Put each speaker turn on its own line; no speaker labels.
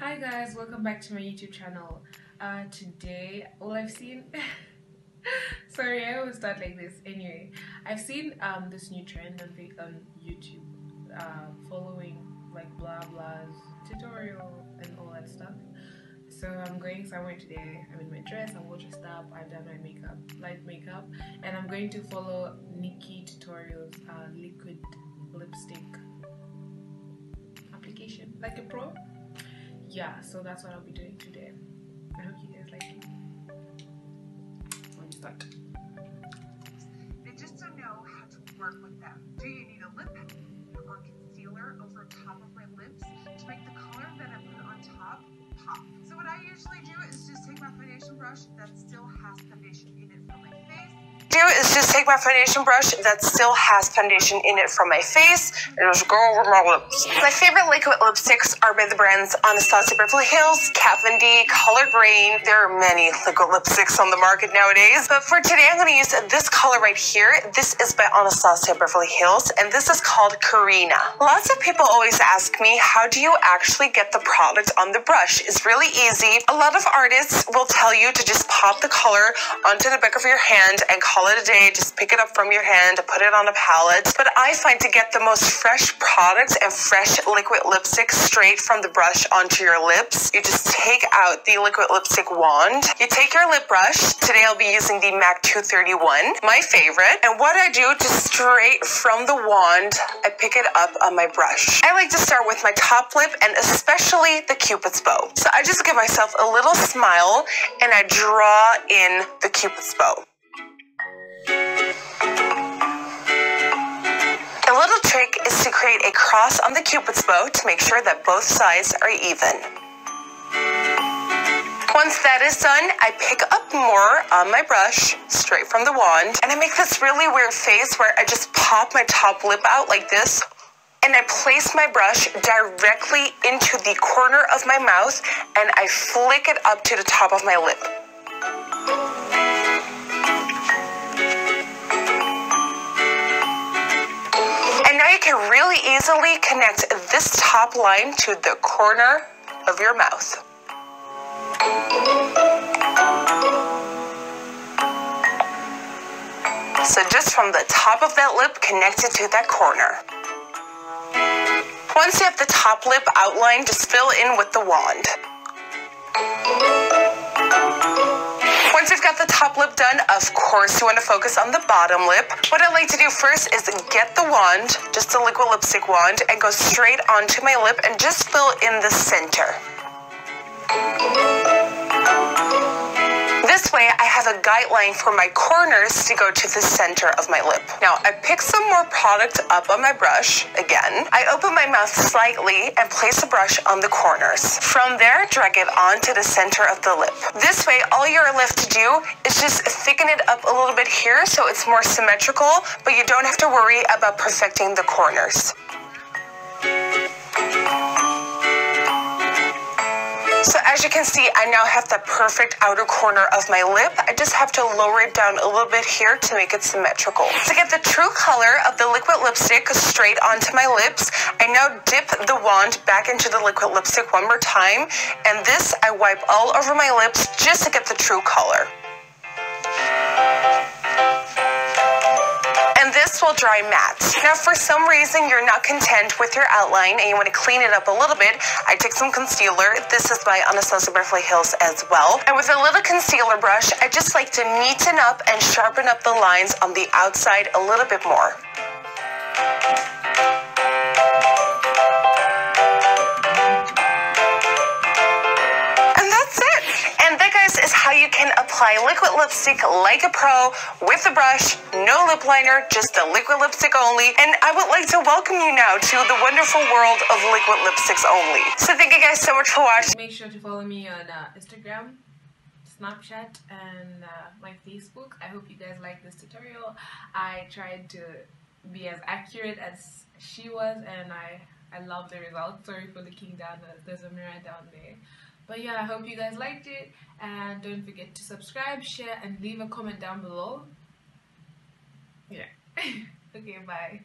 Hi guys, welcome back to my YouTube channel. Uh, today, all I've seen, sorry, I always start like this. Anyway, I've seen um this new trend on on YouTube, uh, following like blah blah's tutorial and all that stuff. So I'm going somewhere today. I'm in my dress. I'm all dressed up. I've done my makeup, light makeup, and I'm going to follow Nikkie Tutorials uh, liquid lipstick application, like a pro yeah, so that's what I'll be doing today. I hope you guys like it. Let me start.
They just don't know how to work with them. Do you need a lip or concealer over top of my lips to make the color that I put on top pop? So what I usually do is just take my foundation brush that still has foundation in it from my face do is just take my foundation brush that still has foundation in it from my face and just go over my lips. My favorite liquid lipsticks are by the brands Anastasia Beverly Hills, Von D, Color Grain. There are many liquid lipsticks on the market nowadays, but for today I'm going to use this color right here. This is by Anastasia Beverly Hills and this is called Karina. Lots of people always ask me, how do you actually get the product on the brush? It's really easy. A lot of artists will tell you to just pop the color onto the back of your hand and call it a day. Just pick it up from your hand, to put it on a palette. But I find to get the most fresh products and fresh liquid lipstick straight from the brush onto your lips, you just take out the liquid lipstick wand. You take your lip brush. Today I'll be using the MAC 231, my favorite. And what I do, just straight from the wand, I pick it up on my brush. I like to start with my top lip and especially the cupid's bow. So I just give myself a little smile and I draw in the cupid's bow. Create a cross on the cupid's bow to make sure that both sides are even. Once that is done, I pick up more on my brush straight from the wand and I make this really weird face where I just pop my top lip out like this and I place my brush directly into the corner of my mouth and I flick it up to the top of my lip. Easily connect this top line to the corner of your mouth. So just from the top of that lip connected to that corner. Once you have the top lip outlined, just fill in with the wand. Done, of course you want to focus on the bottom lip. What I like to do first is get the wand, just a liquid lipstick wand, and go straight onto my lip and just fill in the center. This way, I have a guideline for my corners to go to the center of my lip. Now, I pick some more product up on my brush again. I open my mouth slightly and place the brush on the corners. From there, drag it onto the center of the lip. This way, all you're left to do is just thicken it up a little bit here so it's more symmetrical, but you don't have to worry about perfecting the corners. So as you can see, I now have the perfect outer corner of my lip. I just have to lower it down a little bit here to make it symmetrical. To get the true color of the liquid lipstick straight onto my lips, I now dip the wand back into the liquid lipstick one more time. And this I wipe all over my lips just to get the true color. Dry matte. Now, for some reason you're not content with your outline and you want to clean it up a little bit, I take some concealer. This is by Anastasia Beverly Hills as well. And with a little concealer brush, I just like to neaten up and sharpen up the lines on the outside a little bit more. Apply liquid lipstick like a pro with a brush, no lip liner, just a liquid lipstick only. And I would like to welcome you now to the wonderful world of liquid lipsticks only. So thank you guys so much for watching.
Make sure to follow me on uh, Instagram, Snapchat, and uh, my Facebook. I hope you guys like this tutorial. I tried to be as accurate as she was and I I love the result. Sorry for looking down. There's a mirror down there. But yeah, I hope you guys liked it. And don't forget to subscribe, share, and leave a comment down below. Yeah. okay, bye.